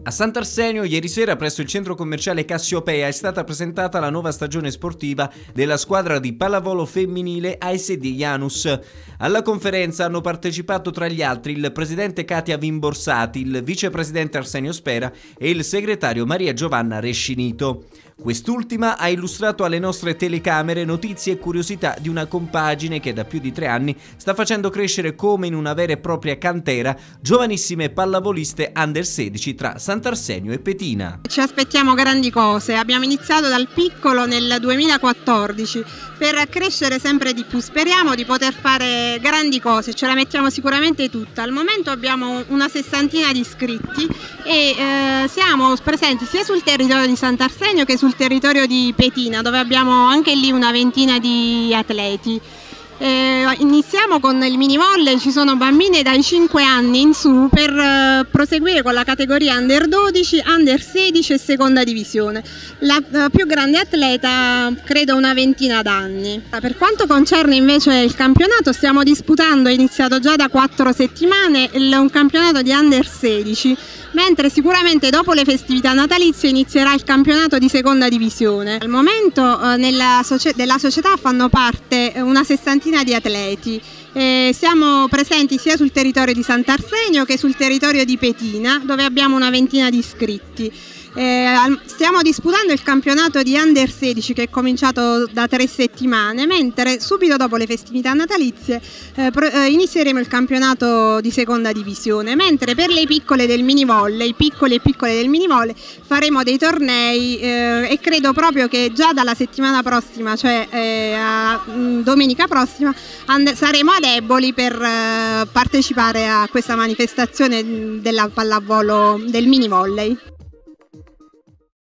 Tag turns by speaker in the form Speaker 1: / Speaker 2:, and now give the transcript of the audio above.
Speaker 1: A Sant'Arsenio ieri sera presso il centro commerciale Cassiopea è stata presentata la nuova stagione sportiva della squadra di pallavolo femminile ASD Janus. Alla conferenza hanno partecipato tra gli altri il presidente Katia Vimborsati, il vicepresidente Arsenio Spera e il segretario Maria Giovanna Rescinito. Quest'ultima ha illustrato alle nostre telecamere notizie e curiosità di una compagine che da più di tre anni sta facendo crescere come in una vera e propria cantera giovanissime pallavoliste under 16 tra Sant'Arsenio e Petina.
Speaker 2: Ci aspettiamo grandi cose, abbiamo iniziato dal piccolo nel 2014 per crescere sempre di più, speriamo di poter fare grandi cose, ce la mettiamo sicuramente tutta, al momento abbiamo una sessantina di iscritti e eh, siamo presenti sia sul territorio di Sant'Arsenio che sul territorio di Petina dove abbiamo anche lì una ventina di atleti. Eh, iniziamo con il mini volley, ci sono bambine dai 5 anni in su per eh, proseguire con la categoria under 12, under 16 e seconda divisione. La, la più grande atleta credo una ventina d'anni. Per quanto concerne invece il campionato stiamo disputando, è iniziato già da 4 settimane, il, un campionato di under 16 mentre sicuramente dopo le festività natalizie inizierà il campionato di seconda divisione. Al momento eh, nella della società fanno parte una sessantina di atleti. Eh, siamo presenti sia sul territorio di Sant'Arsenio che sul territorio di Petina dove abbiamo una ventina di iscritti. Eh, stiamo disputando il campionato di Under 16 che è cominciato da tre settimane, mentre subito dopo le festività natalizie eh, eh, inizieremo il campionato di seconda divisione, mentre per le piccole del mini volley, piccole e piccole del mini volley, faremo dei tornei eh, e credo proprio che già dalla settimana prossima, cioè eh, a, mm, domenica prossima, saremo ad Eboli per eh, partecipare a questa manifestazione della pallavolo del mini volley.